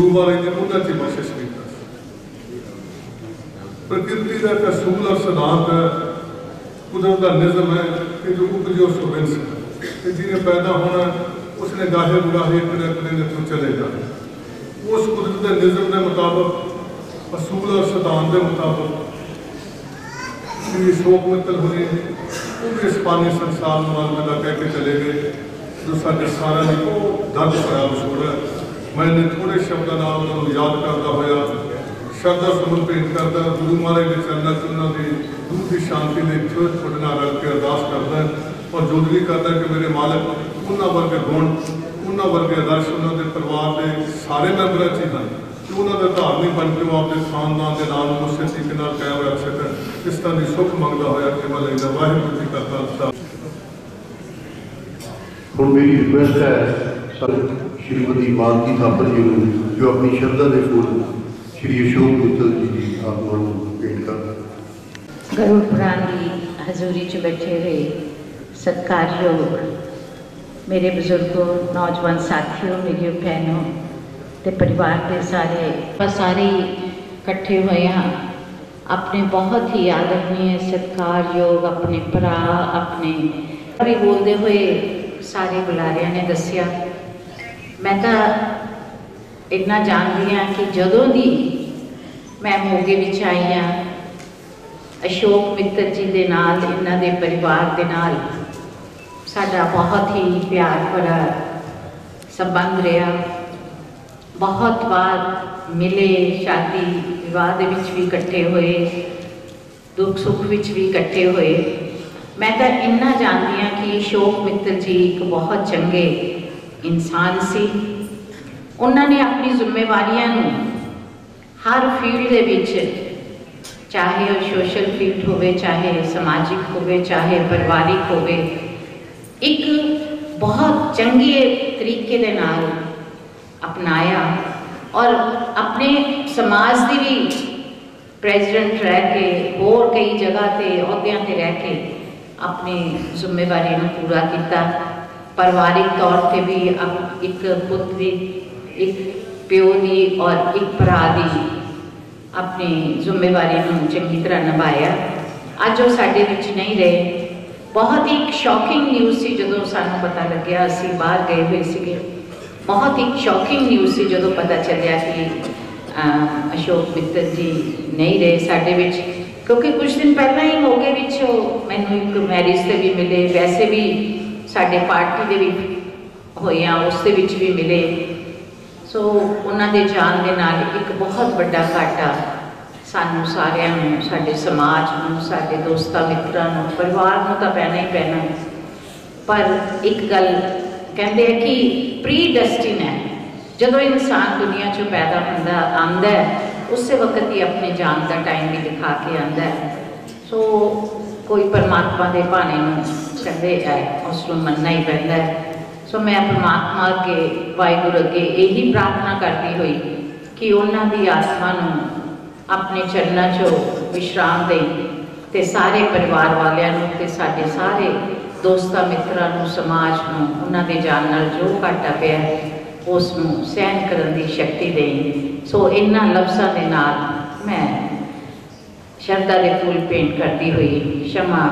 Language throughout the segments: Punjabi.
ਗੁਰੂ ਵਾਲੇ ਨੇ ਉਹਨਾਂ 'ਚ ਬਖਸ਼ਿਸ਼ ਕੀਤਾ ਪ੍ਰਕਿਰਤੀ ਦਾ ਇੱਕ ਅਸੂਲ ਔਰ ਸਿਧਾਂਤ ਹੈ ਕੁਦਰਤ ਦਾ ਨਿਜ਼ਮ ਹੈ ਕਿ ਜੋ ਉਪਜੋ ਸੋ ਬਿਨਸ ਤੇ ਜਿਹਨੇ ਪੈਦਾ ਹੋਣਾ ਉਸਨੇ ਗਾਹੇ ਬੁਲਾਹੇ ਕਿਨੇ ਕਿਨੇ ਨੇ ਤੋਂ ਚਲੇ ਜਾਣਾ ਉਸ ਕੁਦਰਤ ਦੇ ਨਿਜ਼ਮ ਦੇ ਮੁਤਾਬਕ ਅਸੂਲ ਔਰ ਸਿਧਾਂਤ ਦੇ ਮੁਤਾਬਕ ਸ੍ਰੀ ਸ਼ੋਕ ਮਿੱਤਲ ਹੋਣੀ ਉਹ ਵੀ ਇਸ ਪਾਣੀ ਸੰਸਾਰ ਨੂੰ ਅਲਵਿਦਾ ਕਹਿ ਕੇ ਚਲੇ ਗਏ ਜੋ ਸਾਡੇ ਸਾਰਿਆਂ ਲਈ ਉਹ ਦਰਦ ਭਰਿਆ ਵਿਛੋੜ ਹੈ ਮੈਂ ਨੇ ਥੋੜੇ ਸ਼ਬਦਾਂ ਨਾਲ ਉਹਨਾਂ ਨੂੰ ਯਾਦ ਕਰਦਾ ਹੋਇਆ, ਸ਼ਰਧਾ ਸੁਮਨ ਭੇਟ ਕਰਦਾ, ਗੁਰੂ ਮਹਾਰਾਜ ਦੇ ਚਰਨਾਂ 'ਚ ਉਹਨਾਂ ਦੀ ਰੂਹ ਦੀ ਸ਼ਾਂਤੀ ਲਈ ਛੋਟ ਛੋਟ ਨਾਲ ਰਲ ਕੇ ਅਰਦਾਸ ਕਰਦਾ ਔਰ ਜੁਦ ਵੀ ਕਰਦਾ ਕਿ ਮੇਰੇ ਮਾਲਕ ਉਹਨਾਂ ਵਰਗੇ ਗੁਣ, ਉਹਨਾਂ ਵਰਗੇ ਆਦਰਸ਼, ਉਹਨਾਂ ਦੇ ਪਰਿਵਾਰ ਦੇ ਸਾਰੇ ਮੈਂਬਰਾਂ 'ਚ ਹਨ ਕਿ ਉਹਨਾਂ ਦਾ ਧਾਰਮਿਕ ਬਣ ਕੇ ਉਹ ਆਪਣੇ ਖਾਨਦਾਨ ਦੇ ਨਾਲ ਉਸੇ ਤਰੀਕੇ ਨਾਲ ਕਾਇਮ ਰੱਖ ਸਕਣ। ਇਸ ਤਰ੍ਹਾਂ ਦੀ ਸੁੱਖ ਮੰਗਦਾ ਹੋਇਆ ਕਿ ਮੈਂ ਲੈਂਦਾ ਵਾਹਿਗੁਰੂ ਜੀ ਕਾ ਖਾਲਸਾ। ਹੁਣ ਮੇਰੀ ਰਿਕੁਐਸਟ ਹੈ, ਸਰ ਸ਼੍ਰੀਮਤੀ ਮਾਲਤੀ ਥਾਪਰ ਜੀ ਨੂੰ ਜੋ ਆਪਣੀ ਸ਼ਰਧਾ ਦੇ ਫੁੱਲ ਸ਼੍ਰੀ ਅਸ਼ੋਕ ਮਿੱਤਲ ਜੀ ਦੀ ਆਤਮਾ ਨੂੰ ਭੇਟ ਕਰਨ ਗਰੁੜ ਪੁਰਾਣ ਦੀ ਹਜ਼ੂਰੀ 'ਚ ਬੈਠੇ ਹੋਏ ਸਤਿਕਾਰਯੋਗ ਮੇਰੇ ਬਜ਼ੁਰਗੋ ਨੌਜਵਾਨ ਸਾਥੀਓ ਮੇਰੀ ਭੈਣੋ ਤੇ ਪਰਿਵਾਰ ਦੇ ਸਾਰੇ ਬਸ ਸਾਰੇ ਹੀ ਇਕੱਠੇ ਹੋਏ ਹਾਂ ਆਪਣੇ ਬਹੁਤ ਹੀ ਆਦਰਨੀय ਸਤਿਕਾਰਯੋਗ ਆਪਣੇ ਭਰਾ ਆਪਣੇ ਵੀ ਬੋਲਦੇ ਹੋਏ ਸਾਰੇ ਬੁਲਾਰਿਆਂ ਨੇ ਦੱਸਿਆ ਮੈਂ ਤਾਂ ਇੰਨਾ ਜਾਣਦੀ ਹਾਂ ਕਿ ਜਦੋਂ ਦੀ ਮੈਂ ਮੋਗੇ ਵਿੱਚ ਆਈ ਹਾਂ, ਅਸ਼ੋਕ ਮਿੱਤਰ ਜੀ ਦੇ ਨਾਲ, ਇਹਨਾਂ ਦੇ ਪਰਿਵਾਰ ਦੇ ਨਾਲ ਸਾਡਾ ਬਹੁਤ ਹੀ ਪਿਆਰ ਭਰਾ ਸੰਬੰਧ ਰਿਹਾ। ਬਹੁਤ ਵਾਰ ਮਿਲੇ, ਸ਼ਾਦੀ ਵਿਵਾਹ ਦੇ ਵਿੱਚ ਵੀ ਇਕੱਠੇ ਹੋਏ, ਦੁੱਖ ਸੁੱਖ ਵਿੱਚ ਵੀ ਇਕੱਠੇ ਹੋਏ। ਮੈਂ ਤਾਂ ਇੰਨਾ ਜਾਣਦੀ ਹਾਂ ਕਿ ਅਸ਼ੋਕ ਮਿੱਤਰ ਜੀ ਇੱਕ ਬਹੁਤ ਚੰਗੇ ਇਨਸਾਨ ਸੀ। ਉਹਨਾਂ ਨੇ ਆਪਣੀ ਜ਼ਿੰਮੇਵਾਰੀਆਂ ਨੂੰ ਹਰ ਫੀਲਡ ਦੇ ਵਿੱਚ, ਚਾਹੇ ਉਹ ਸੋਸ਼ਲ ਫੀਲਡ ਹੋਵੇ, ਚਾਹੇ ਸਮਾਜਿਕ ਹੋਵੇ, ਚਾਹੇ ਪਰਿਵਾਰਿਕ ਹੋਵੇ, ਇੱਕ ਬਹੁਤ ਚੰਗੇ ਤਰੀਕੇ ਦੇ ਨਾਲ ਅਪਣਾਇਆ ਔਰ ਆਪਣੇ ਸਮਾਜ ਦੀ ਵੀ ਪ੍ਰੈਜ਼ੀਡੈਂਟ ਰਹਿ ਕੇ, ਹੋਰ ਕਈ ਜਗ੍ਹਾ ਤੇ ਅਹੁਦਿਆਂ ਤੇ ਰਹਿ ਕੇ ਆਪਣੀ ਜ਼ਿੰਮੇਵਾਰੀ ਨੂੰ ਪੂਰਾ ਕੀਤਾ। ਪਰਿਵਾਰਿਕ ਤੌਰ ਤੇ ਵੀ ਅਪ- ਇੱਕ ਪੁੱਤ ਦੀ ਇੱਕ ਪਿਓ ਦੀ ਔਰ ਇੱਕ ਭਰਾ ਦੀ ਆਪਣੀ ਜ਼ਿੰਮੇਵਾਰੀ ਨੂੰ ਚੰਗੀ ਤਰ੍ਹਾਂ ਨਿਭਾਇਆ। ਅੱਜ ਉਹ ਸਾਡੇ ਵਿੱਚ ਨਹੀਂ ਰਹੇ। ਬਹੁਤ ਹੀ ਇੱਕ ਸ਼ੌਕਿੰਗ ਨਿਊਜ਼ ਸੀ ਜਦੋਂ ਸਾਨੂੰ ਪਤਾ ਲੱਗਿਆ, ਅਸੀਂ ਬਾਹਰ ਗਏ ਹੋਏ ਸੀਗੇ। ਬਹੁਤ ਹੀ ਸ਼ੌਕਿੰਗ ਨਿਊਜ਼ ਸੀ ਜਦੋਂ ਪਤਾ ਚੱਲਿਆ ਕਿ ਅਸ਼ੋਕ ਮਿੱਤਰ ਜੀ ਨਹੀਂ ਰਹੇ ਸਾਡੇ ਵਿੱਚ। ਕਿਉਂਕਿ ਕੁਝ ਦਿਨ ਪਹਿਲਾਂ ਹੀ ਮੋਗੇ ਵਿੱਚ ਉਹ ਮੈਨੂੰ ਇੱਕ ਮੈਰਿਜ ਤੇ ਵੀ ਮਿਲੇ ਵੈਸੇ ਵੀ ਸਾਡੇ ਪਾਰਟੀ ਦੇ ਵੀ ਹੋਈਆਂ ਉਸ ਦੇ ਵਿੱਚ ਵੀ ਮਿਲੇ। ਸੋ ਉਹਨਾਂ ਦੇ ਜਾਣ ਦੇ ਨਾਲ ਇੱਕ ਬਹੁਤ ਵੱਡਾ ਘਾਟਾ ਸਾਨੂੰ ਸਾਰਿਆਂ ਨੂੰ, ਸਾਡੇ ਸਮਾਜ ਨੂੰ, ਸਾਡੇ ਦੋਸਤਾਂ, ਮਿੱਤਰਾਂ ਨੂੰ, ਪਰਿਵਾਰ ਨੂੰ ਤਾਂ ਪੈਣਾ ਹੀ ਪੈਣਾ ਪਰ ਇੱਕ ਗੱਲ ਕਹਿੰਦੇ ਆ ਕਿ ਪ੍ਰੀ ਡੈਸਟਿਨ ਹੈ। ਜਦੋਂ ਇਨਸਾਨ ਦੁਨੀਆ 'ਚੋਂ ਪੈਦਾ ਹੁੰਦਾ ਆਂਦਾ ਹੈ, ਉਸੇ ਵਕਤ ਹੀ ਆਪਣੇ ਜਾਨ ਦਾ ਟਾਈਮ ਵੀ ਦਿਖਾ ਕੇ ਆਂਦਾ ਹੈ। ਸੋ ਕੋਈ ਪਰਮਾਤਮਾ ਦੇ ਭਾਣੇ ਨੂੰ ਕਹਿੰਦੇ ਹੈ ਉਸ ਨੂੰ ਮੰਨਣਾ ਹੀ ਪੈਂਦਾ ਹੈ ਸੋ ਮੈਂ ਪਰਮਾਤਮਾ ਅੱਗੇ ਵਾਹਿਗੁਰੂ ਅੱਗੇ ਇਹੀ ਪ੍ਰਾਰਥਨਾ ਕਰਦੀ ਹੋਈ ਕਿ ਉਹਨਾਂ ਦੀ ਆਤਮਾ ਨੂੰ ਆਪਣੇ ਚਰਨਾਂ 'ਚੋਂ ਵਿਸ਼ਰਾਮ ਦੇ ਤੇ ਸਾਰੇ ਪਰਿਵਾਰ ਵਾਲਿਆਂ ਨੂੰ ਤੇ ਸਾਡੇ ਸਾਰੇ ਦੋਸਤਾਂ ਮਿੱਤਰਾਂ ਨੂੰ ਸਮਾਜ ਨੂੰ ਉਹਨਾਂ ਦੇ ਜਾਨ ਨਾਲ ਜੋ ਘਾਟਾ ਪਿਆ ਹੈ, ਉਸ ਨੂੰ ਸਹਿਨ ਕਰਨ ਦੀ ਸ਼ਕਤੀ ਦੇਈ। ਸੋ ਇਹਨਾਂ ਲਫ਼ਜ਼ਾਂ ਦੇ ਨਾਲ ਮੈਂ ਸ਼ਰਧਾ ਦੇ ਫੁੱਲ ਪੇਂਟ ਕਰਦੀ ਹੋਈ ਸ਼ਮਾ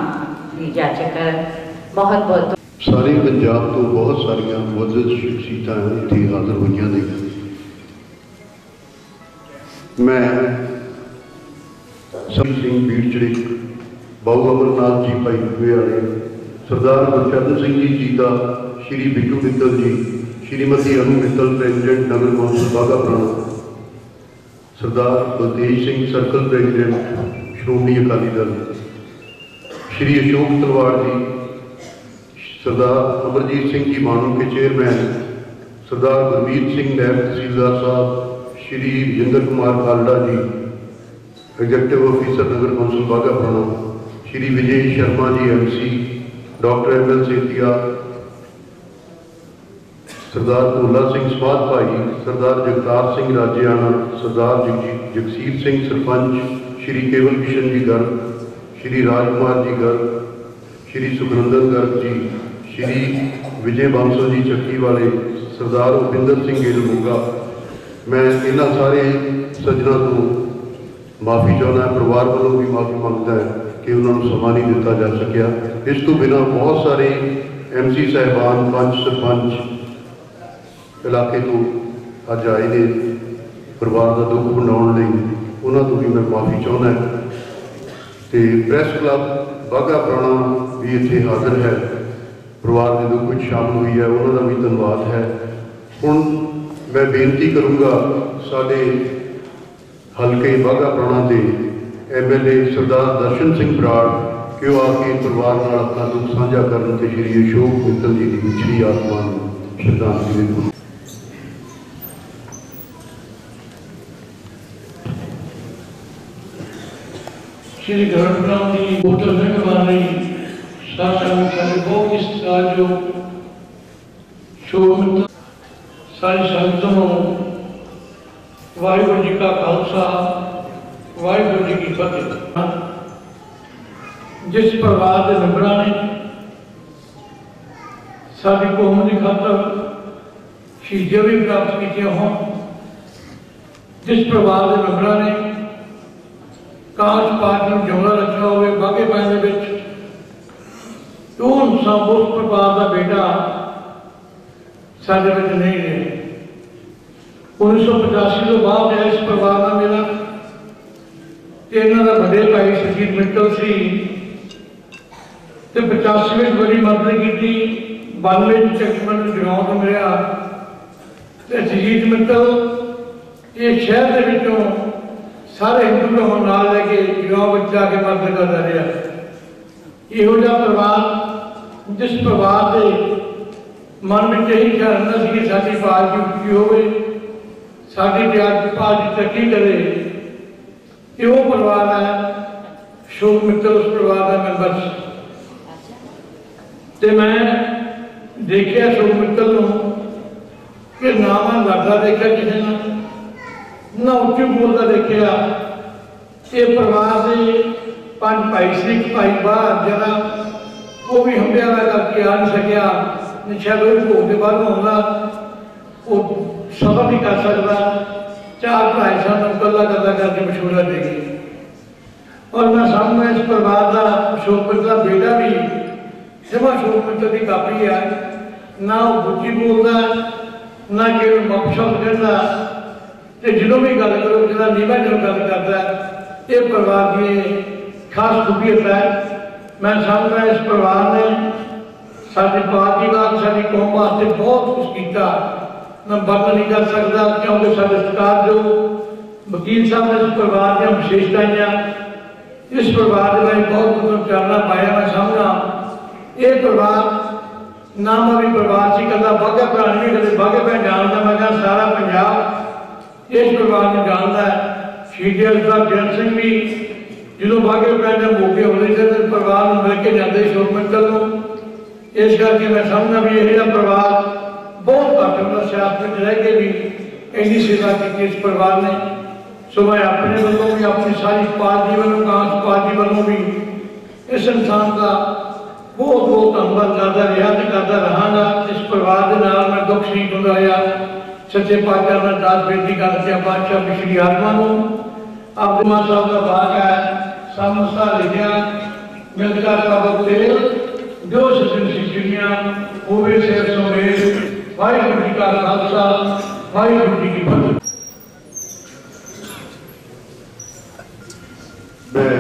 ਦੀ ਜਾਚਕ ਬਹੁਤ ਸਾਰੇ ਪੰਜਾਬ ਤੋਂ ਬਹੁਤ ਸਾਰੀਆਂ ਮੁਅੱਜ਼ਜ਼ ਸ਼ਖਸੀਅਤਾਂ ਇੱਥੇ ਹਾਜ਼ਰ ਹੋਈਆਂ ਨੇ। ਮੈਂ ਸਭੀ ਸਿੰਘ ਬੀੜ ਚੜਿਕ ਬਾਬੂ ਅਮਰਨਾਥ ਜੀ ਭਾਈ ਦੂਏ ਵਾਲੇ, ਸਰਦਾਰ ਗੁਰਚਰਨ ਸਿੰਘ ਜੀ ਜੀਤਾ ਸ਼੍ਰੀ ਬਿੱਟੂ ਮਿੱਤਲ ਜੀ, ਸ਼੍ਰੀਮਤੀ ਅਨੂ ਮਿੱਤਲ, ਪ੍ਰੈਜ਼ੀਡੈਂਟ ਨਗਰ council Bagha Purana. Sardar Baltej Singh, circle president, Shiromani Akali Dal. Shri Ashok Talwar ji, Sardar Amarjit Singh ji Manuke chairman Sardar Gurmeet Singh ਨਾਇਬ ਤਹਿਸੀਲਦਾਰ ਸਾਹਿਬ, Shri Rajinder Kumar Khalra ji executive officer Nagar council Bagha Purana, Shri Vijay Sharma ji MC doctor M L Setia, Sardar Bhola Singh Samadh Bhai, Sardar Jagtar Singh Rajiana, ਸਰਦਾਰ ਜਗਜੀ- ਜਗਸੀਰ ਸਿੰਘ ਸਰਪੰਚ, ਸ਼੍ਰੀ ਕੇਵਲ ਕਿਸ਼ਨ ਜੀ ਗਰਗ ਸ਼੍ਰੀ ਰਾਜਕੁਮਾਰ ਜੀ ਗਰਗ ਸ਼੍ਰੀ ਸੁਖਨੰਦਨ ਗਰਗ ਜੀ, ਸ਼੍ਰੀ ਵਿਜੇ ਬਾਂਸਲ ਜੀ ਚੱਕੀ ਵਾਲੇ ਸਰਦਾਰ ਉਪਿੰਦਰ ਸਿੰਘ ਗਿੱਲ ਮੋਗਾ। ਮੈਂ ਇਹਨਾਂ ਸਾਰੇ ਸੱਜਣਾ ਤੋਂ ਮਾਫੀ ਚਾਹੁੰਦਾ ਪਰਿਵਾਰ ਵੱਲੋਂ ਵੀ ਮਾਫੀ ਮੰਗਦਾ ਹਾਂ ਕਿ ਉਹਨਾਂ ਨੂੰ ਸਮਾਂ ਨਹੀਂ ਦਿੱਤਾ ਜਾ ਸਕਿਆ। ਇਸ ਤੋਂ ਬਿਨਾਂ ਬਹੁਤ ਸਾਰੇ ਐਮਸੀ ਸਾਹਿਬਾਨ ਪੰਚ ਸਰਪੰਚ ਇਲਾਕੇ ਤੋਂ ਅੱਜ ਆਏ ਨੇ। ਪਰਿਵਾਰ ਦਾ ਦੁੱਖ ਵੰਡਾਉਣ ਲਈ ਉਹਨਾਂ ਤੋਂ ਵੀ ਮੈਂ ਮਾਫੀ ਚਾਹੁੰਦਾ ਤੇ ਪ੍ਰੈਸ ਕਲੱਬ ਬਾਗਾ ਪੁਰਾਣਾ ਵੀ ਇੱਥੇ ਹਾਜ਼ਰ ਹੈ। ਪਰਿਵਾਰ ਦੇ ਦੁੱਖ ਵਿੱਚ ਸ਼ਾਮਲ ਹੋਈ ਹੈ, ਉਹਨਾਂ ਦਾ ਵੀ ਧੰਨਵਾਦ ਹੈ। ਹੁਣ ਮੈਂ ਬੇਨਤੀ ਕਰੂੰਗਾ ਸਾਡੇ ਹਲਕੇ ਬਾਗਾ ਪੁਰਾਣਾ ਦੇ ਐਮਐਲਏ ਸਰਦਾਰ ਦਰਸ਼ਨ ਸਿੰਘ ਬਰਾੜ, ਕਿ ਉਹ ਆ ਕੇ ਪਰਿਵਾਰ ਨਾਲ ਆਪਣਾ ਦੁੱਖ ਸਾਂਝਾ ਕਰਨ ਤੇ ਸ਼੍ਰੀ ਅਸ਼ੋਕ ਮਿੱਤਲ ਜੀ ਦੀ ਵਿਛੜੀ ਆਤਮਾ ਨੂੰ ਸ਼ਰਧਾਂਜਲੀ ਦੇਣ ਸ਼੍ਰੀ ਗ੍ਰੰਥ ਦੀ ਬੋਤਲ ਨਿਕਲਵਾਣੀ ਸਾਡਾ ਸਾਡੇ ਬਹੁਤ ਇਸਤਕਾਰ ਜੋ ਸ਼ੋਮਤ ਸਾਰੀ ਸੰਗਤ ਨੂੰ ਵਾਹਿਗੁਰੂ ਜੀ ਕਾ ਖਾਲਸਾ ਵਾਹਿਗੁਰੂ ਜੀ ਕੀ ਫਤਿਹ ਜਿਸ ਪਰਿਵਾਰ ਦੇ ਮੈਂਬਰਾਂ ਨੇ ਸਾਡੀ ਕੌਮ ਦੀ ਖਾਤਰ ਸ਼ਹੀਦੀਆਂ ਵੀ ਪ੍ਰਾਪਤ ਕੀਤੀਆਂ ਹੋਣ ਜਿਸ ਪਰਿਵਾਰ ਦੇ ਮੈਂਬਰਾਂ ਨੇ ਕਾਂਚ ਪਾਠ ਨੂੰ ਜਿਉਂਦਾ ਰੱਖਿਆ ਹੋਵੇ ਬਾਗੇ ਪੈਣ ਦੇ ਵਿੱਚ। ਉਹ ਇਨਸਾਨ ਉਸ ਪਰਿਵਾਰ ਦਾ ਬੇਟਾ ਸਾਡੇ ਵਿੱਚ ਨਹੀਂ ਰਿਹਾ? 1985 ਤੋਂ ਬਾਅਦ ਇਸ ਪਰਿਵਾਰ ਦਾ ਮੇਰਾ ਤੇ ਇਹਨਾਂ ਦਾ ਵੱਡੇ ਭਾਈ ਸੁਜੀਤ ਮਿੱਤਲ ਸੀ ਤੇ 85 ਵਿੱਚ ਬੜੀ ਮਦਦ ਕੀਤੀ 92 ਚ ਚੱਕਮਨ ਗਰਾਊਂਡ ਮਿਲਿਆ। ਤੇ ਸੁਜੀਤ ਮਿੱਤਲ ਇਹ ਸ਼ਹਿਰ ਦੇ ਵਿੱਚੋਂ ਸਾਰੇ ਹਿੰਦੂ ਨੂੰ ਨਾਲ ਲੈ ਕੇ ਜਗਾਉਂ ਵਿੱਚ ਜਾ ਕੇ ਮਦਦ ਕਰਦਾ ਰਿਹਾ। ਇਹੋ ਜਿਹਾ ਪਰਿਵਾਰ, ਜਿਸ ਪਰਿਵਾਰ ਦੇ ਮਨ ਵਿੱਚ ਇਹੀ ਖਿਆਲ ਹੁੰਦਾ ਸੀ ਕਿ ਸਾਡੀ ਪਾਰਟੀ ਉੱਚੀ ਹੋਵੇ, ਸਾਡੀ ਪਿਆਰ ਪਾਰਟੀ ਤਰੱਕੀ ਕਰੇ। ਇਹ ਉਹ ਪਰਿਵਾਰ ਹੈ ਸ਼ੋਕ ਮਿੱਤਰ, ਉਸ ਪਰਿਵਾਰ ਦਾ ਮੈਂਬਰ ਸੀ। ਤੇ ਮੈਂ ਦੇਖਿਆ ਸ਼ੋਕ ਮਿੱਤਰ ਨੂੰ ਕਿ ਨਾ ਲੜਦਾ ਦੇਖਿਆ ਕਿਸੇ ਨਾਲ। ਨਾ ਉੱਚੀ ਬੋਲਦਾ ਦੇਖਿਆ। ਇਹ ਪਰਿਵਾਰ ਦੇ ਪੰਜ ਭਾਈ ਸੀ, ਇੱਕ ਭਾਈ ਬਾਹਰ, ਜਿਹੜਾ ਉਹ ਵੀ ਹੰਬਿਆ ਦਾ ਕਰਕੇ ਆ ਨਹੀਂ ਸਕਿਆ। ਨਿਸ਼ਾਦ ਉਹ ਭੋਗ ਦੇ ਬਾਹਰ ਹੁੰਦਾ ਉਹ ਸਬਰ ਨਹੀਂ ਕਰ ਸਕਦਾ। ਚਾਰ ਭਾਈ ਸਾਨੂੰ ਗੱਲਾਂ ਕਰਦਾ ਕਰਕੇ ਮਸ਼ਹੂਰਾ ਦੇ ਗਏ। ਔਰ ਮੈਂ ਸਾਹਮਣੇ ਇਸ ਪਰਿਵਾਰ ਦਾ ਅਸ਼ੋਕ ਮਿੱਤਰ ਦਾ ਬੇਟਾ ਵੀ, ਜਮਾ ਅਸ਼ੋਕ ਮਿੱਤਰ ਦੀ ਕਾਪੀ ਆ। ਨਾ ਉਹ ਬੁੱਝੀ ਬੋਲਦਾ, ਨਾ ਕਿ ਉਹ ਮਕਸਦ ਕਹਿੰਦਾ ਤੇ ਜਦੋਂ ਵੀ ਗੱਲ ਕਰੋ, ਜਿਹੜਾ ਨੀਵਾ ਜਦੋਂ ਗੱਲ ਕਰਦਾ ਇਹ ਪਰਿਵਾਰ ਦੀ ਖਾਸ ਖੂਬੀਅਤ ਹੈ। ਮੈਂ ਸਮਝਦਾ ਇਸ ਪਰਿਵਾਰ ਨੇ ਸਾਡੀ ਪਾਰਟੀ ਵਾਸਤੇ ਸਾਡੀ ਕੌਮ ਵਾਸਤੇ ਬਹੁਤ ਕੁਝ ਕੀਤਾ। ਮੈਂ ਬੰਦ ਨਹੀਂ ਕਰ ਸਕਦਾ, ਕਿਉਂਕਿ ਸਾਡੇ ਸਰਕਾਰ ਜੋ ਵਕੀਲ ਸਾਹਿਬ ਨੇ ਇਸ ਪਰਿਵਾਰ ਦੀਆਂ ਵਿਸ਼ੇਸ਼ਤਾਵਾਂ ਇਸ ਪਰਿਵਾਰ ਦੇ ਬਾਰੇ ਬਹੁਤ ਕੁਝ ਕਰਨਾ ਪਾਇਆ, ਮੈਂ ਸਮਝਦਾ ਇਹ ਪਰਿਵਾਰ ਨਾਮ ਵੀ ਪਰਿਵਾਰ ਸੀ, ਕਹਿੰਦਾ ਬਾਗਾ ਪ੍ਰਾਣੀ ਵੀ ਕਦੇ ਬਾਗੇ ਭੈਣ ਜਾਣਦਾ, ਮੈਂ ਕਿਹਾ, ਸਾਰਾ ਪੰਜਾਬ ਇਸ ਪਰਿਵਾਰ ਨੂੰ ਜਾਣਦਾ ਹੈ। ਸ਼ਹੀਦ ਅਜ਼ਹਰ ਜਨ ਸਿੰਘ ਵੀ ਜਦੋਂ ਬਾਗੇ ਭੈਣ ਦੇ ਮੌਕੇ ਹੁੰਦੇ ਤੇ ਪਰਿਵਾਰ ਨੂੰ ਮਿਲ ਕੇ ਜਾਂਦੇ ਸ਼ੋਕ ਨੂੰ ਇਸ ਕਰਕੇ ਮੈਂ ਸਮਝਦਾ ਵੀ ਇਹ ਜਿਹੜਾ ਪਰਿਵਾਰ ਬਹੁਤ ਘੱਟ ਹੁੰਦਾ ਸਿਆਸਤ ਰਹਿ ਕੇ ਵੀ ਇੰਨੀ ਸੇਵਾ ਕੀਤੀ ਇਸ ਪਰਿਵਾਰ ਨੇ। ਸੋ ਮੈਂ ਆਪਣੇ ਵੱਲੋਂ ਵੀ, ਆਪਣੀ ਸਾਰੀ ਪਾਰਟੀ ਵੱਲੋਂ ਕਾਂਗਰਸ ਪਾਰਟੀ ਵੱਲੋਂ ਵੀ ਇਸ ਇਨਸਾਨ ਦਾ ਬਹੁਤ ਬਹੁਤ ਧੰਨਵਾਦ ਕਰਦਾ ਰਿਹਾ ਤੇ ਕਰਦਾ ਰਹਾਂਗਾ। ਇਸ ਪਰਿਵਾਰ ਦੇ ਨਾਲ ਮੈਂ ਦੁੱਖ ਸ਼ਹੀਦ ਹੁੰਦਾ ਰਿਹਾ ਸੱਚੇ ਪਾਤਸ਼ਾਹ ਨਾਲ ਦਾਸ ਬੇਨਤੀ ਕਰਦੇ ਆ ਪਾਤਸ਼ਾਹ ਪਿਛਲੀ ਆਤਮਾ ਨੂੰ। ਆਪਦੇ ਸਾਹਿਬ ਦਾ ਬਾਗ ਹੈ ਸਮਸਾ ਲਿਖਿਆ ਮਿਲਦਾ ਪ੍ਰਭੂ ਤੇਲ ਜੋ ਸਜਣ ਸਿੱਖੀਆਂ ਹੋਵੇ ਸਿਰ ਸੋਰੇ ਵਾਹਿਗੁਰੂ ਜੀ ਕਾ ਖਾਲਸਾ, ਵਾਹਿਗੁਰੂ ਜੀ ਕੀ ਫਤਿਹ। ਮੈਂ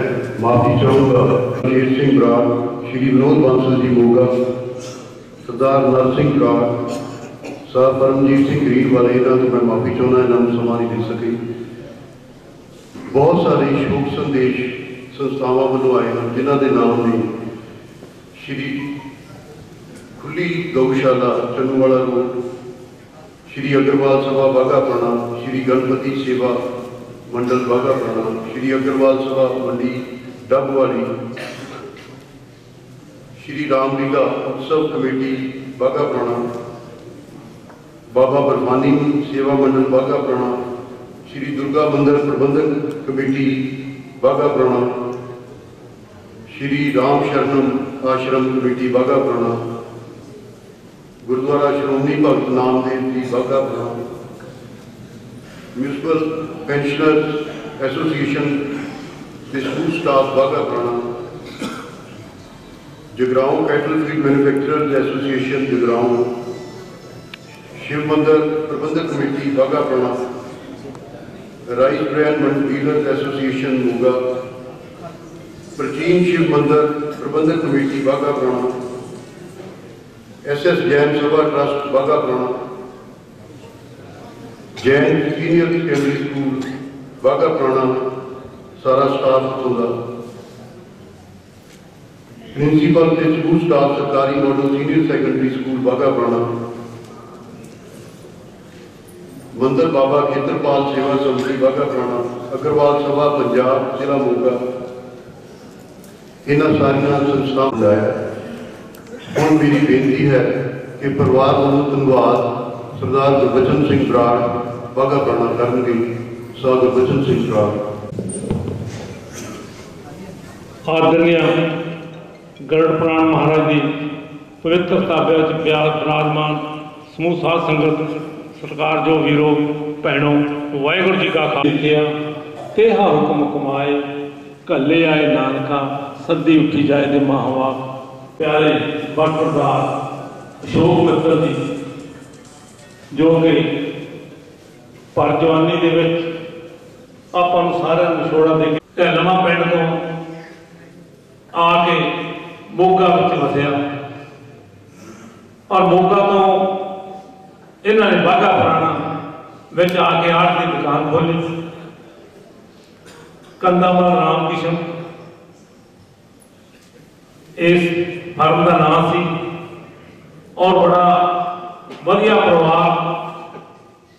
ਮਾਫੀ ਚਾਹੂੰਗਾ ਅਜੀਤ ਸਿੰਘ ਬਰਾੜ ਸ਼੍ਰੀ ਵਿਨੋਦ ਬਾਂਸਲ ਜੀ ਮੋਗਾ, ਸਰਦਾਰ ਨਰ ਸਿੰਘ ਬਰਾੜ ਸਾਹਿਬ ਪਰਮਜੀਤ ਸਿੰਘ ਗਰੀਬ ਵਾਲੇ, ਇਹਨਾਂ ਤੋਂ ਮੈਂ ਮਾਫੀ ਚਾਹੁੰਦਾ, ਇਹਨਾਂ ਨੂੰ ਸਮਾਂ ਨਹੀਂ ਦੇ ਸਕੀ। ਬਹੁਤ ਸਾਰੇ ਸ਼ੋਕ ਸੰਦੇਸ਼ ਸੰਸਥਾਵਾਂ ਵੱਲੋਂ ਆਏ ਹਨ, ਜਿਨ੍ਹਾਂ ਦੇ ਨਾਮ ਨੇ ਸ਼੍ਰੀ ਖੁੱਲੀ ਗਊਸ਼ਾਲਾ, ਚੰਨੂਵਾਲਾ ਰੋਡ, ਸ਼੍ਰੀ ਅਗਰਵਾਲ ਸਭਾ ਬਾਗਾ ਪੁਰਾਣਾ ਸ਼੍ਰੀ ਗਣਪਤੀ ਸੇਵਾ ਮੰਡਲ ਬਾਗਾ ਪੁਰਾਣਾ ਸ਼੍ਰੀ ਅਗਰਵਾਲ ਸਭਾ, ਮੰਡੀ, ਡੱਬਵਾਲੀ, ਸ਼੍ਰੀ ਰਾਮਲੀਲਾ ਉਤਸਵ ਕਮੇਟੀ ਬਾਗਾ ਪੁਰਾਣਾ ਬਾਬਾ ਬਰਫਾਨੀ ਸੇਵਾ ਮੰਡਲ ਬਾਗਾ ਪੁਰਾਣਾ, ਸ਼੍ਰੀ ਦੁਰਗਾ ਮੰਦਿਰ ਪ੍ਰਬੰਧਕ ਕਮੇਟੀ ਬਾਗਾ ਪੁਰਾਣਾ, ਸ਼੍ਰੀ ਰਾਮ ਸ਼ਰਨਮ ਆਸ਼ਰਮ ਕਮੇਟੀ ਬਾਗਾ ਪੁਰਾਣਾ, Gurdwara Shiromani Bhagat Namdev ji Bagha Purana, municipal pensioners association ਦੇ school staff Bagha Purana, Jagraon cattle feed manufacturers association Jagraon Shiv ਮੰਦਰ ਪ੍ਰਬੰਧਕ committee Bagha Purana rice bran mandi dealers association Moga Prachin Shiv Mandir Prabandhak committee Bagha Purana SS Jain Sabha trust Bagha Purana Jain senior secondary school Bagha Purana ਸਾਰਾ ਸਟਾਫ ਉੱਥੋਂ ਦਾ ਪ੍ਰਿੰਸੀਪਲ ਤੇ ਸਕੂਲ ਸਟਾਫ ਸਰਕਾਰੀ model senior secondary school Bagha Purana ਮੰਦਰ ਬਾਬਾ ਖੇਤਰਪਾਲ ਸੇਵਾ ਸੰਸਥਾ ਬਾਗਾ ਪੁਰਾਣਾ ਅਗਰਵਾਲ ਸਭਾ, ਪੰਜਾਬ, ਜ਼ਿਲ੍ਹਾ ਮੋਗਾ। ਇਹਨਾਂ ਸਾਰੀਆਂ ਸੰਸਥਾਵਾਂ ਦਾ ਹੈ। ਹੁਣ ਮੇਰੀ ਬੇਨਤੀ ਹੈ ਕਿ ਪਰਿਵਾਰ ਵੱਲੋਂ ਧੰਨਵਾਦ ਸਰਦਾਰ ਗੁਰਬਚਨ ਸਿੰਘ ਬਰਾੜ ਬਾਗਾ ਪੁਰਾਣਾ ਕਰਨਗੇ। ਸਰਦਾਰ ਗੁਰਬਚਨ ਸਿੰਘ ਬਰਾੜ। ਆਦਰਨੀय ਗਰੜ ਪ੍ਰਾਣ ਮਹਾਰਾਜ ਦੀ ਪਵਿੱਤਰ ਤਾਬੇ ਵਿੱਚ ਬਿਆਸ ਬਿਰਾਜਮਾਨ ਸਮੂਹ ਸਾਧ ਸੰਗਤ ਸਤਿਕਾਰ ਜੋ ਵੀਰੋ, ਭੈਣੋ, ਵਾਹਿਗੁਰੂ ਜੀ ਕਾ ਖਾਲਸਾ। ਤੇ ਤੇਹਾ ਹੁਕਮ ਕਮਾਏ, ਘੱਲੇ ਆਏ ਨਾਨਕਾ, ਸੱਦੀ ਉੱਠੀ ਜਾਏ ਦੇ ਮਾਹਵਾ। ਪਿਆਰੇ ਬਖਤਰਦਾਰ ਅਸ਼ੋਕ ਮਿੱਤਰ ਜੀ, ਜੋ ਕਿ ਪਰ ਜਵਾਨੀ ਦੇ ਵਿੱਚ ਆਪਾਂ ਨੂੰ ਸਾਰਿਆਂ ਨੂੰ ਛੋੜਾ ਦੇ ਕੇ ਢਲਵਾ ਪਿੰਡ ਤੋਂ ਆ ਕੇ ਮੋਗਾ ਵਿੱਚ ਵਸਿਆ। ਔਰ ਮੋਗਾ ਤੋਂ ਇਹਨਾਂ ਨੇ ਬਾਗਾ ਪੁਰਾਣਾ ਵਿੱਚ ਆ ਕੇ ਆਰਟ ਦੀ ਦੁਕਾਨ ਖੋਲੀ। ਕੰਦਾਮਲ ਰਾਮ ਕਿਸ਼ਨ ਇਸ ਫਰਮ ਦਾ ਨਾਮ ਸੀ। ਔਰ ਬੜਾ ਵਧੀਆ ਪਰਿਵਾਰ।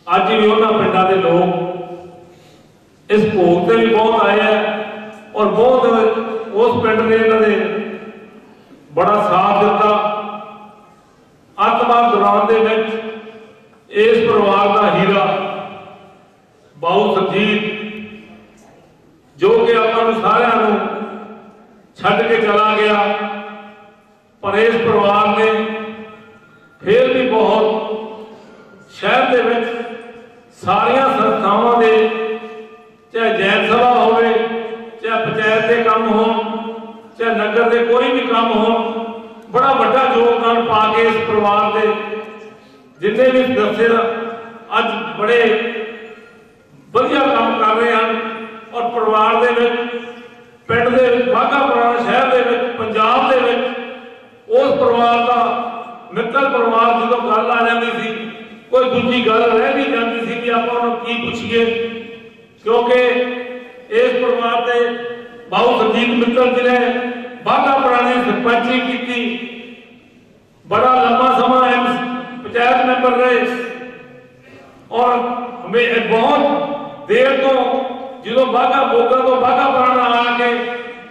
ਅੱਜ ਵੀ ਉਹਨਾਂ ਪਿੰਡਾਂ ਦੇ ਲੋਕ ਇਸ ਭੋਗ ਤੇ ਵੀ ਬਹੁਤ ਆਏ ਆ। ਔਰ ਬਹੁਤ ਉਸ ਪਿੰਡ ਨੇ ਇਹਨਾਂ ਦੇ ਬੜਾ ਸਾਥ ਦਿੱਤਾ ਅੱਤਵਾਦ ਦੌਰਾਨ ਦੇ ਵਿੱਚ ਇਸ ਪਰਿਵਾਰ ਦਾ ਹੀਰਾ ਬਾਉ ਸਰਜੀਤ ਜੋ ਕਿ ਆਪਾਂ ਨੂੰ ਸਾਰਿਆਂ ਨੂੰ ਛੱਡ ਕੇ ਚਲਾ ਗਿਆ ਪਰ ਇਸ ਪਰਿਵਾਰ ਨੇ ਫਿਰ ਵੀ ਬਹੁਤ ਸ਼ਹਿਰ ਦੇ ਵਿੱਚ ਸਾਰੀਆਂ ਸੰਸਥਾਵਾਂ ਦੇ ਚਾਹੇ ਜੈਨ ਸਭਾ ਹੋਵੇ ਚਾਹੇ ਪੰਚਾਇਤ ਦੇ ਕੰਮ ਹੋਣ ਚਾਹੇ ਨਗਰ ਦੇ ਕੋਈ ਵੀ ਕੰਮ ਹੋਣ ਬੜਾ ਵੱਡਾ ਯੋਗਦਾਨ ਪਾ ਕੇ ਇਸ ਪਰਿਵਾਰ ਦੇ ਜਿੰਨੇ ਵੀ ਸਦੱਸਿਆ ਅੱਜ ਬੜੇ ਵਧੀਆ ਕੰਮ ਕਰ ਰਹੇ ਹਨ ਔਰ ਪਰਿਵਾਰ ਦੇ ਵਿੱਚ ਪਿੰਡ ਦੇ ਬਾਘਾ ਪੁਰਾਣਾ ਸ਼ਹਿਰ ਦੇ ਵਿੱਚ ਪੰਜਾਬ ਦੇ ਵਿੱਚ ਉਸ ਪਰਿਵਾਰ ਦਾ ਮਿੱਤਰ ਪਰਿਵਾਰ ਜਦੋਂ ਗੱਲ ਆ ਜਾਂਦੀ ਸੀ ਕੋਈ ਦੂਜੀ ਗੱਲ ਰਹਿ ਨਹੀਂ ਜਾਂਦੀ ਸੀ ਕਿ ਆਪਾਂ ਉਹਨੂੰ ਕੀ ਪੁੱਛੀਏ ਕਿਉਂਕਿ ਇਸ ਪਰਿਵਾਰ ਦੇ ਬਾਉ ਸਰਜੀਤ ਮਿੱਤਲ ਜੀ ਨੇ ਬਾਘਾ ਪੁਰਾਣੇ ਸਰਪੰਚੀ ਕੀਤੀ। ਬੜਾ ਲੰਮਾ ਸਮਾਂ ਐਮ ਪੰਚਾਇਤ ਮੈਂਬਰ ਰਹੇ। ਔਰ ਹਮੇ ਇਹ ਬਹੁਤ ਦੇਰ ਤੋਂ ਜਦੋਂ ਬਾਘਾ ਬੋਗਾ ਤੋਂ ਬਾਘਾ ਪੁਰਾਣਾ ਆ ਕੇ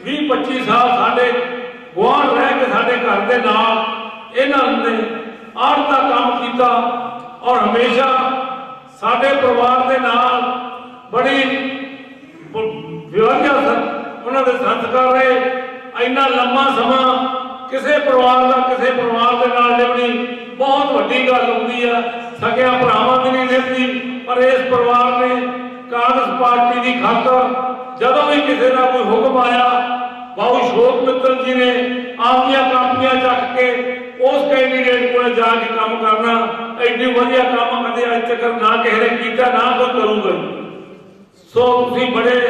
20 25 ਸਾਲ ਸਾਡੇ ਗੁਆਂਢ ਰਹਿ ਕੇ ਸਾਡੇ ਘਰ ਦੇ ਨਾਲ ਇਹਨਾਂ ਨੇ ਆੜ੍ਹ ਦਾ ਕੰਮ ਕੀਤਾ। ਔਰ ਹਮੇਸ਼ਾ ਸਾਡੇ ਪਰਿਵਾਰ ਦੇ ਨਾਲ ਬੜੀ ਵਿਵਹਾਰਿਆ ਉਹਨਾਂ ਦੇ ਸੰਸਕਾਰ ਰਹੇ। ਇੰਨਾ ਲੰਮਾ ਸਮਾਂ ਕਿਸੇ ਪਰਿਵਾਰ ਦਾ, ਕਿਸੇ ਪਰਿਵਾਰ ਦੇ ਨਾਲ ਨਿਭਣੀ ਬਹੁਤ ਵੱਡੀ ਗੱਲ ਹੁੰਦੀ ਆ। ਸਕਿਆ ਭਰਾਵਾਂ ਦੀ ਨਹੀਂ ਨਿਭਦੀ ਪਰ ਇਸ ਪਰਿਵਾਰ ਨੇ ਕਾਂਗਰਸ ਪਾਰਟੀ ਦੀ ਖਾਤਰ ਜਦੋਂ ਵੀ ਕਿਸੇ ਦਾ ਕੋਈ ਹੁਕਮ ਆਇਆ ਬਾਬੂ ਸ਼ੋਕ ਮਿੱਤਲ ਜੀ ਨੇ ਆਪਣੀਆਂ ਕਾਪੀਆਂ ਚੱਕ ਕੇ ਉਸ ਕੈਂਡੀਡੇਟ ਕੋਲ ਜਾ ਕੇ ਕੰਮ ਕਰਨਾ। ਐਡੀ ਵਧੀਆ ਕੰਮ ਕਦੇ ਅੱਜ ਤੱਕ ਨਾ ਕਿਸੇ ਨੇ ਕੀਤਾ, ਨਾ ਕੋਈ ਕਰੂਗਾ। ਸੋ ਤੁਸੀਂ ਬੜੇ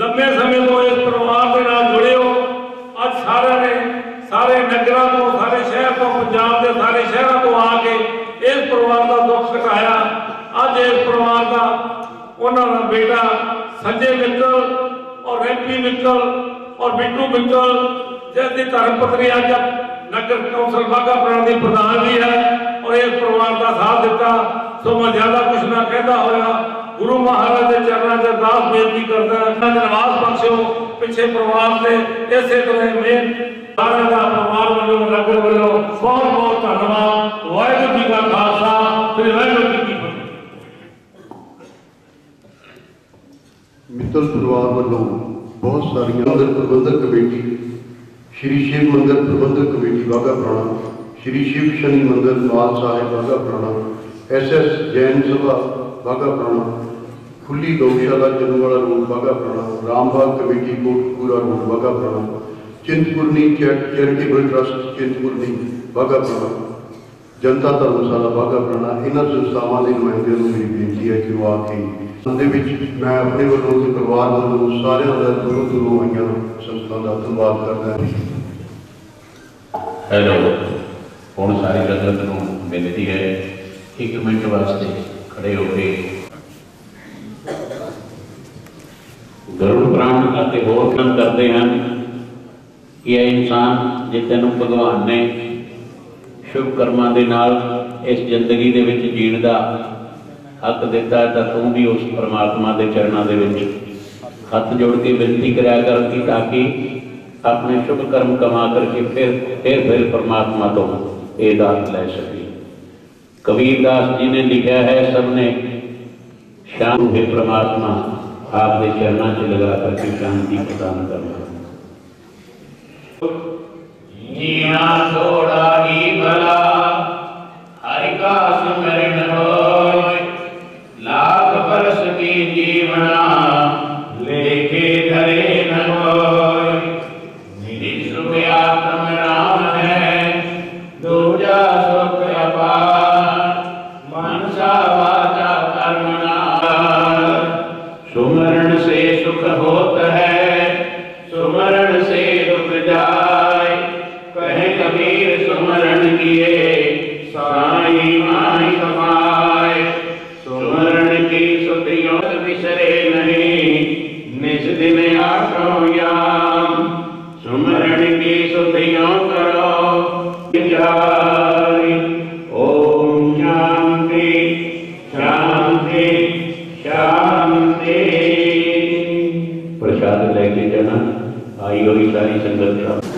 ਲੰਬੇ ਸਮੇਂ ਤੋਂ ਇਸ ਪਰਿਵਾਰ ਦੇ ਨਾਲ ਜੁੜੇ ਹੋ ਅੱਜ ਸਾਰਿਆਂ ਨੇ, ਸਾਰੇ ਨਗਰਾਂ ਤੋਂ, ਸਾਰੇ ਸ਼ਹਿਰ ਤੋਂ, ਪੰਜਾਬ ਦੇ ਸਾਰੇ ਸ਼ਹਿਰਾਂ ਤੋਂ ਆ ਕੇ ਇਸ ਪਰਿਵਾਰ ਦਾ ਦੁੱਖ ਘਟਾਇਆ। ਅੱਜ ਇਸ ਪਰਿਵਾਰ ਦਾ ਉਹਨਾਂ ਦਾ ਬੇਟਾ ਸੰਜੇ ਮਿੱਤਲ ਔਰ ਰੈਂਪੀ ਮਿੱਤਲ ਔਰ ਬਿੱਟੂ ਮਿੱਤਲ, ਜਿਸ ਦੀ ਧਰਮ ਪਤਨੀ ਅੱਜ ਨਗਰ ਕੌਂਸਲ ਬਾਗਾ ਦੀ ਪ੍ਰਧਾਨ ਵੀ ਹੈ ਔਰ ਇਸ ਪਰਿਵਾਰ ਦਾ ਸਾਥ ਦਿੱਤਾ। ਸੋ ਮੈਂ ਜ਼ਿਆਦਾ ਕੁਝ ਨਾ ਕਹਿੰਦਾ ਹੋਇਆ। ਗੁਰੂ ਮਹਾਰਾਜ ਦੇ ਚਰਨਾਂ 'ਚ ਅਰਦਾਸ ਬੇਨਤੀ ਕਰਦਾ ਇਹਨਾਂ ਦੇ ਨਿਵਾਸ ਬਖਸ਼ੋ ਪਿੱਛੇ ਪਰਿਵਾਰ ਦੇ ਇਸੇ ਤਰ੍ਹਾਂ ਹੀ ਮੇਨ ਸਾਰਿਆਂ ਦਾ ਪਰਿਵਾਰ ਵੱਲੋਂ ਨਗਰ ਵੱਲੋਂ ਬਹੁਤ ਬਹੁਤ ਧੰਨਵਾਦ ਵਾਹਿਗੁਰੂ ਜੀ ਕਾ ਖਾਲਸਾ ਸ੍ਰੀ ਵਾਹਿਗੁਰੂ ਜੀ ਕੀ ਫਤਿਹ ਮਿੱਤਲ ਪਰਿਵਾਰ ਵੱਲੋਂ ਬਹੁਤ ਸਾਰੀਆਂ ਮੰਦਰ ਪ੍ਰਬੰਧਕ ਕਮੇਟੀ ਸ਼੍ਰੀ ਸ਼ਿਵ ਮੰਦਰ ਪ੍ਰਬੰਧਕ ਕਮੇਟੀ ਬਾਗਾ ਪੁਰਾਣਾ ਸ਼੍ਰੀ ਸ਼ਿਵ ਸ਼ਨੀ ਮੰਦਰ ਮਾਲ ਸਾਹਿਬ ਬਾਗਾ ਪੁਰਾਣਾ ਐਸਐਸ ਜੈਨ ਸਭਾ ਬਾਗਾ ਪੁਰਾਣਾ ਖੁੱਲੀ ਗਊਸ਼ਾਲਾ Januwala road Bagha Purana Rambagh committee Kotkapura road Bagha Purana Chintpurni charitable trust Chintpurni Bagha Purana Janta Dharamshala ਬਾਗਾ ਪੁਰਾਣਾ ਇਹਨਾਂ ਸੰਸਥਾਵਾਂ ਦੇ ਨੁਮਾਇੰਦਿਆਂ ਨੂੰ ਮੇਰੀ ਬੇਨਤੀ ਹੈ ਕਿ ਉਹ ਆ ਕੇ ਉਹਦੇ ਵਿੱਚ ਮੈਂ ਆਪਣੇ ਵੱਲੋਂ ਤੇ ਪਰਿਵਾਰ ਵੱਲੋਂ ਸਾਰਿਆਂ ਦਾ ਦੂਰੋਂ ਦੂਰੋਂ ਆਈਆਂ ਸੰਸਥਾ ਦਾ ਧੰਨਵਾਦ ਕਰਦਾ ਹਾਂ। ਹੈਲੋ ਹੁਣ ਸਾਰੀ ਸੰਗਤ ਨੂੰ ਬੇਨਤੀ ਹੈ, ਇੱਕ ਮਿੰਟ ਵਾਸਤੇ ਖੜੇ ਹੋ ਕੇ ਗਰੁੜ ਪ੍ਰਾਣ ਅਤੇ ਹੋਰ ਕੰਮ ਕਰਦੇ ਹਨ ਕਿ ਇਹ ਇਨਸਾਨ ਜੇ ਤੈਨੂੰ ਭਗਵਾਨ ਨੇ ਸ਼ੁਭ ਕਰਮਾਂ ਦੇ ਨਾਲ ਇਸ ਜ਼ਿੰਦਗੀ ਦੇ ਵਿੱਚ ਜੀਣ ਦਾ ਹੱਕ ਦਿੱਤਾ ਹੈ, ਤਾਂ ਤੂੰ ਵੀ ਉਸ ਪਰਮਾਤਮਾ ਦੇ ਚਰਨਾਂ ਦੇ ਵਿੱਚ ਹੱਥ ਜੋੜ ਕੇ ਬੇਨਤੀ ਕਰਿਆ ਕਰ ਕਿ ਤਾਂ ਕਿ ਆਪਣੇ ਸ਼ੁਭ ਕਰਮ ਕਮਾ ਕਰਕੇ ਫਿਰ ਫਿਰ ਫਿਰ ਪਰਮਾਤਮਾ ਤੋਂ ਇਹ ਦਾਤ ਲੈ ਸਕੇ। ਕਬੀਰ ਦਾਸ ਜੀ ਨੇ ਲਿਖਿਆ ਹੈ, ਸਭ ਨੇ ਸ਼ਾਮ ਹੈ ਪਰਮਾਤਮਾ ਆਪ ਦੇ ਚਰਨਾਂ 'ਚ ਲਗਾ ਕਰਕੇ ਸ਼ਾਂਤੀ ਪ੍ਰਦਾਨ ਕਰਨਾ ਜੀਣਾ ਥੋੜਾ ਹੀ ਭਲਾ, ਹਰਿ ਕਾ ਸਿਮਰਨ ਹੋਏ پرشاد لے کے جانا آئی ہوئی ساری سنگت